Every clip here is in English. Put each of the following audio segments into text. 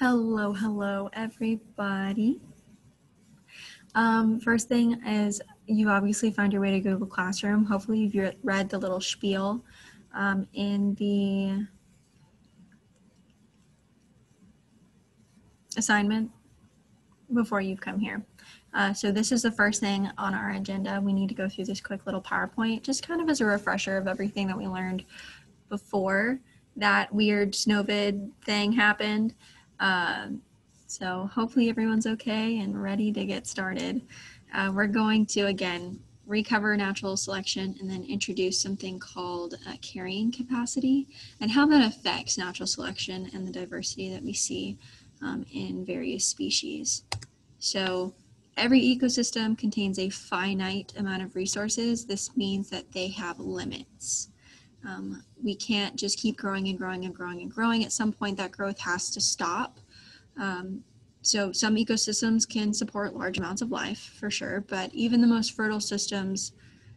Hello, hello, everybody. Um, first thing is you obviously found your way to Google Classroom. Hopefully you've read the little spiel um, in the assignment before you've come here. Uh, so this is the first thing on our agenda. We need to go through this quick little PowerPoint, just kind of as a refresher of everything that we learned before that weird snowvid thing happened. Um, so hopefully everyone's okay and ready to get started. Uh, we're going to, again, recover natural selection and then introduce something called uh, carrying capacity and how that affects natural selection and the diversity that we see um, in various species. So every ecosystem contains a finite amount of resources. This means that they have limits. Um, we can't just keep growing and growing and growing and growing. At some point, that growth has to stop. Um, so some ecosystems can support large amounts of life for sure, but even the most fertile systems,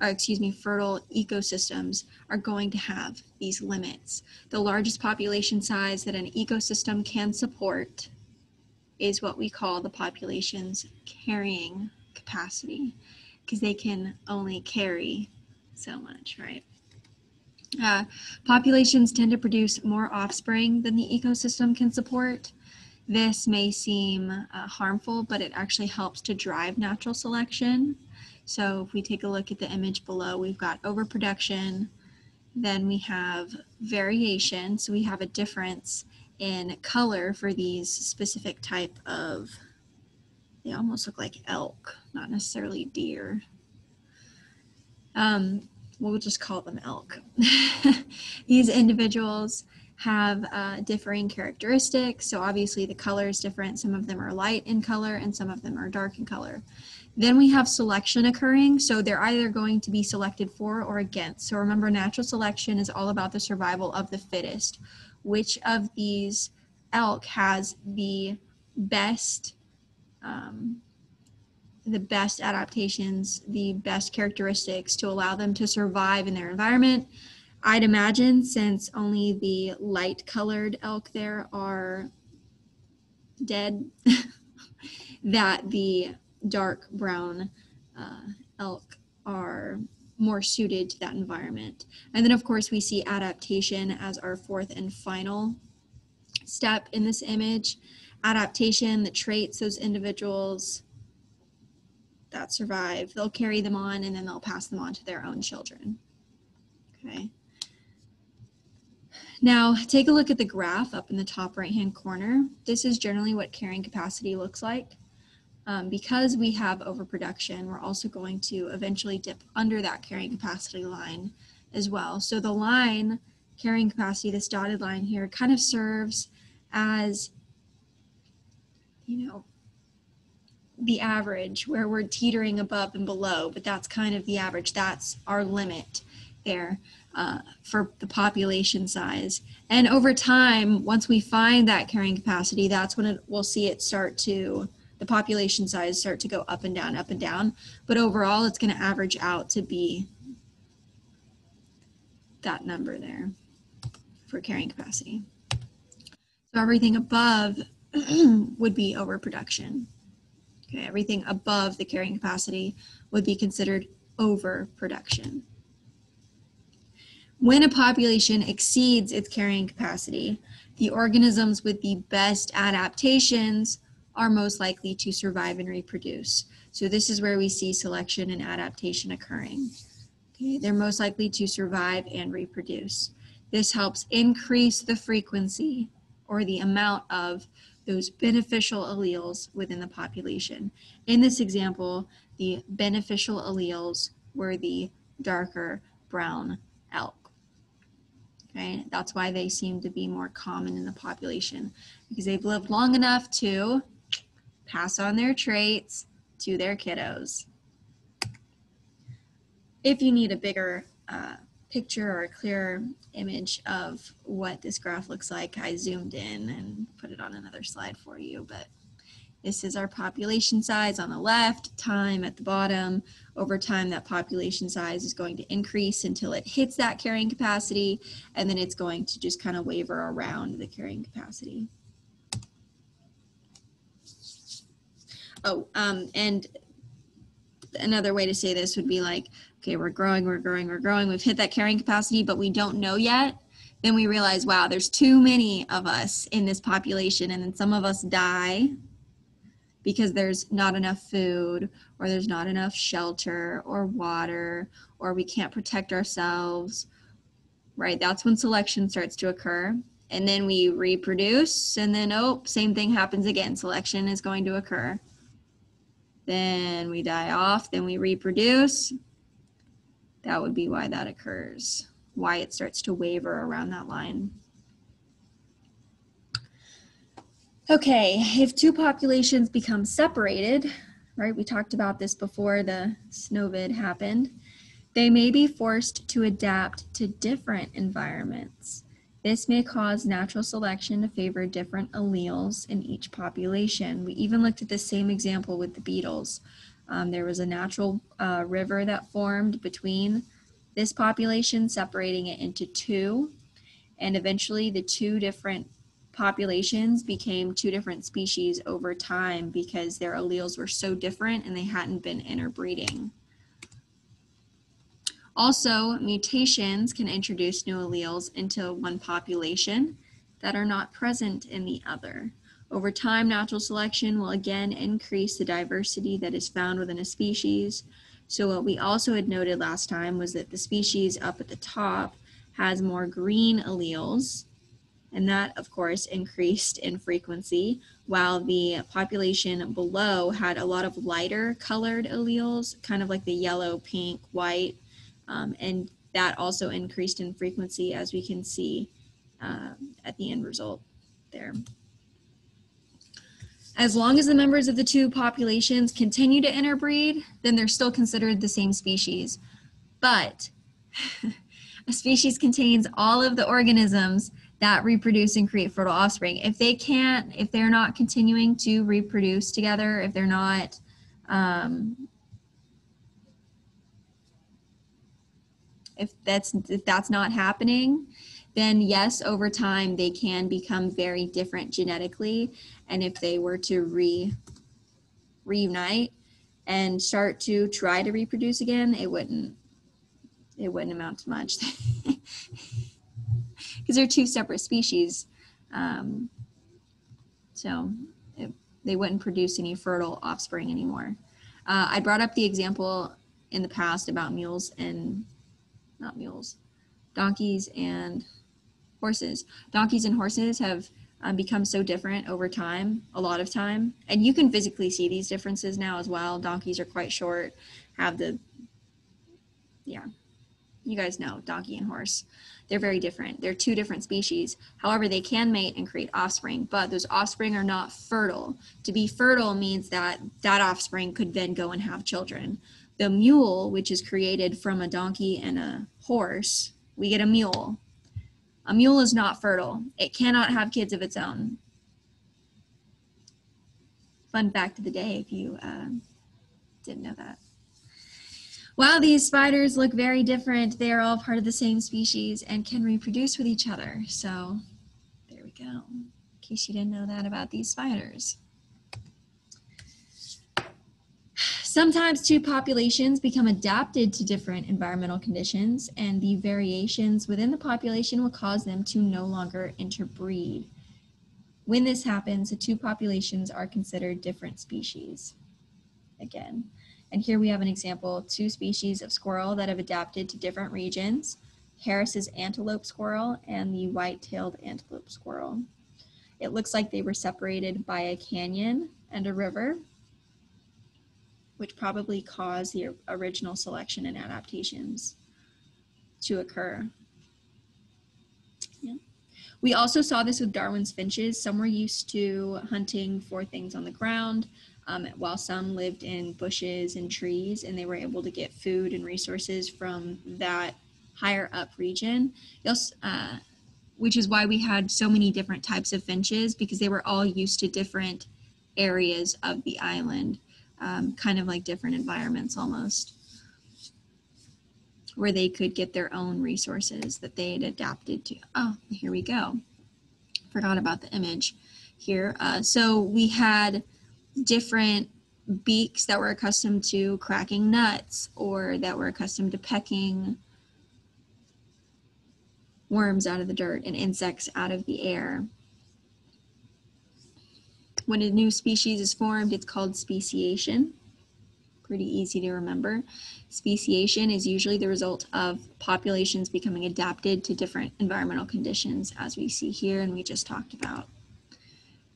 or excuse me, fertile ecosystems are going to have these limits. The largest population size that an ecosystem can support is what we call the population's carrying capacity because they can only carry so much, right? Uh, populations tend to produce more offspring than the ecosystem can support. This may seem uh, harmful, but it actually helps to drive natural selection. So if we take a look at the image below, we've got overproduction, then we have variation. So we have a difference in color for these specific type of, they almost look like elk, not necessarily deer. Um, we'll just call them elk. These individuals have uh, differing characteristics. So obviously the color is different. Some of them are light in color and some of them are dark in color. Then we have selection occurring. So they're either going to be selected for or against. So remember natural selection is all about the survival of the fittest. Which of these elk has the best um, the best adaptations, the best characteristics to allow them to survive in their environment. I'd imagine since only the light colored elk there are dead, that the dark brown uh, elk are more suited to that environment. And then, of course, we see adaptation as our fourth and final step in this image. Adaptation, the traits those individuals that survive, they'll carry them on and then they'll pass them on to their own children. Okay. Now, take a look at the graph up in the top right-hand corner. This is generally what carrying capacity looks like. Um, because we have overproduction, we're also going to eventually dip under that carrying capacity line as well. So the line, carrying capacity, this dotted line here, kind of serves as, you know, the average where we're teetering above and below, but that's kind of the average. That's our limit there uh, for the population size. And over time, once we find that carrying capacity, that's when it, we'll see it start to, the population size start to go up and down, up and down. But overall, it's going to average out to be that number there for carrying capacity. So everything above would be overproduction. Okay, everything above the carrying capacity would be considered overproduction. When a population exceeds its carrying capacity, the organisms with the best adaptations are most likely to survive and reproduce. So this is where we see selection and adaptation occurring. Okay, they're most likely to survive and reproduce. This helps increase the frequency or the amount of those beneficial alleles within the population. In this example, the beneficial alleles were the darker brown elk. Okay, that's why they seem to be more common in the population because they've lived long enough to pass on their traits to their kiddos. If you need a bigger uh, picture or a clearer image of what this graph looks like, I zoomed in and put it on another slide for you, but this is our population size on the left, time at the bottom. Over time, that population size is going to increase until it hits that carrying capacity, and then it's going to just kind of waver around the carrying capacity. oh, um, and another way to say this would be like, okay, we're growing, we're growing, we're growing. We've hit that carrying capacity, but we don't know yet. Then we realize, wow, there's too many of us in this population, and then some of us die because there's not enough food, or there's not enough shelter or water, or we can't protect ourselves, right? That's when selection starts to occur. And then we reproduce, and then, oh, same thing happens again. Selection is going to occur. Then we die off, then we reproduce. That would be why that occurs, why it starts to waver around that line. Okay, if two populations become separated, right, we talked about this before the snowvid happened, they may be forced to adapt to different environments. This may cause natural selection to favor different alleles in each population. We even looked at the same example with the beetles. Um, there was a natural uh, river that formed between this population, separating it into two, and eventually the two different populations became two different species over time because their alleles were so different and they hadn't been interbreeding. Also, mutations can introduce new alleles into one population that are not present in the other. Over time, natural selection will again increase the diversity that is found within a species. So what we also had noted last time was that the species up at the top has more green alleles and that of course increased in frequency while the population below had a lot of lighter colored alleles kind of like the yellow pink white um, and that also increased in frequency as we can see uh, at the end result there. As long as the members of the two populations continue to interbreed then they're still considered the same species. But a species contains all of the organisms that reproduce and create fertile offspring. If they can't, if they're not continuing to reproduce together, if they're not, um, if that's if that's not happening, then yes, over time they can become very different genetically. And if they were to re reunite and start to try to reproduce again, it wouldn't it wouldn't amount to much. because they're two separate species. Um, so it, they wouldn't produce any fertile offspring anymore. Uh, I brought up the example in the past about mules and not mules, donkeys and horses. Donkeys and horses have um, become so different over time, a lot of time. And you can physically see these differences now as well. Donkeys are quite short, have the, yeah, you guys know donkey and horse. They're very different. They're two different species. However, they can mate and create offspring, but those offspring are not fertile. To be fertile means that that offspring could then go and have children. The mule, which is created from a donkey and a horse, we get a mule. A mule is not fertile. It cannot have kids of its own. Fun fact of the day if you uh, didn't know that. While these spiders look very different, they are all part of the same species and can reproduce with each other. So there we go, in case you didn't know that about these spiders. Sometimes two populations become adapted to different environmental conditions and the variations within the population will cause them to no longer interbreed. When this happens, the two populations are considered different species. Again, and here we have an example, two species of squirrel that have adapted to different regions, Harris's antelope squirrel and the white-tailed antelope squirrel. It looks like they were separated by a canyon and a river, which probably caused the original selection and adaptations to occur. We also saw this with Darwin's finches. Some were used to hunting for things on the ground, um, while some lived in bushes and trees and they were able to get food and resources from that higher up region. Uh, which is why we had so many different types of finches because they were all used to different areas of the island, um, kind of like different environments almost, where they could get their own resources that they had adapted to. Oh, here we go. Forgot about the image here. Uh, so we had different beaks that were accustomed to cracking nuts or that were accustomed to pecking worms out of the dirt and insects out of the air. When a new species is formed, it's called speciation. Pretty easy to remember. Speciation is usually the result of populations becoming adapted to different environmental conditions, as we see here and we just talked about.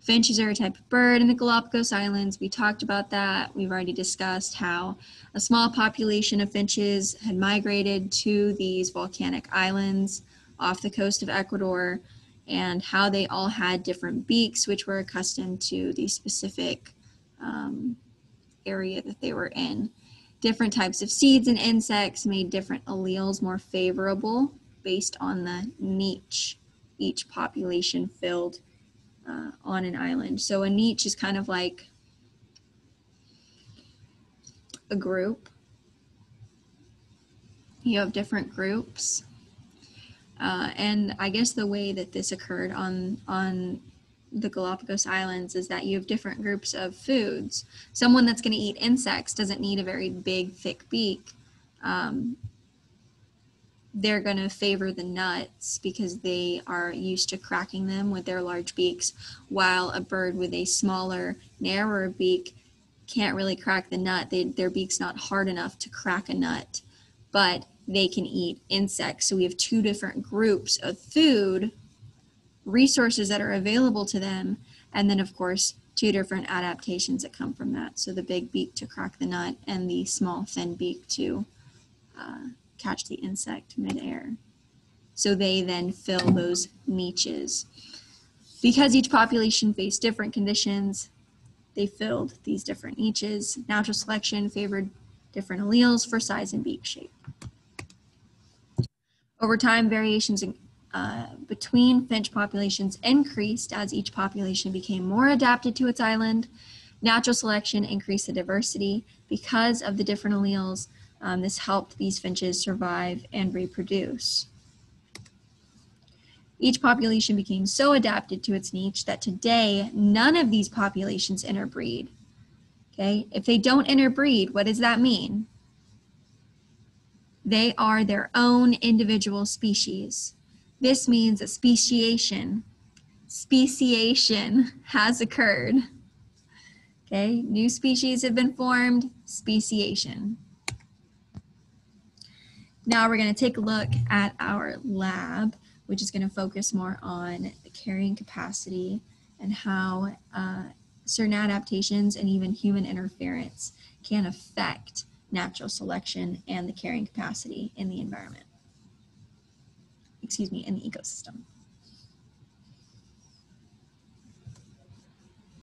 Finches are a type of bird in the Galapagos Islands. We talked about that. We've already discussed how a small population of finches had migrated to these volcanic islands off the coast of Ecuador and how they all had different beaks, which were accustomed to the specific um, area that they were in. Different types of seeds and insects made different alleles more favorable based on the niche each population filled uh, on an island. So a niche is kind of like a group. You have different groups. Uh, and I guess the way that this occurred on on the Galapagos Islands is that you have different groups of foods. Someone that's going to eat insects doesn't need a very big, thick beak. Um, they're going to favor the nuts because they are used to cracking them with their large beaks, while a bird with a smaller, narrower beak can't really crack the nut. They, their beak's not hard enough to crack a nut, but they can eat insects. So we have two different groups of food resources that are available to them, and then, of course, two different adaptations that come from that. So the big beak to crack the nut and the small, thin beak to uh, catch the insect midair. So they then fill those niches. Because each population faced different conditions, they filled these different niches. Natural selection favored different alleles for size and beak shape. Over time, variations in, uh, between finch populations increased as each population became more adapted to its island. Natural selection increased the diversity because of the different alleles um, this helped these finches survive and reproduce. Each population became so adapted to its niche that today none of these populations interbreed. Okay, if they don't interbreed, what does that mean? They are their own individual species. This means that speciation, speciation has occurred. Okay, new species have been formed, speciation. Now we're going to take a look at our lab, which is going to focus more on the carrying capacity and how uh, certain adaptations and even human interference can affect natural selection and the carrying capacity in the environment. Excuse me, in the ecosystem.